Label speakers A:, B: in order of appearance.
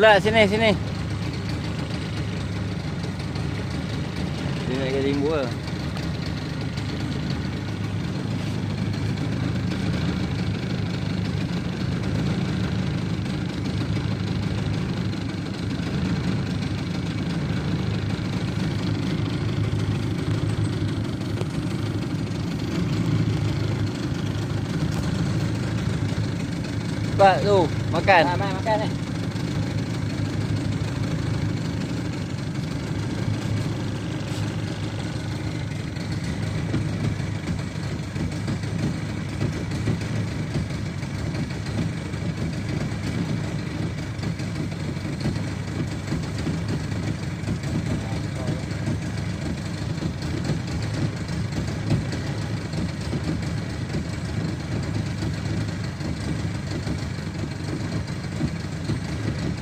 A: pula sini sini. Dia nak jadi imbua. Lah. Cepat tu, makan.
B: Ha, main makan ni. Eh.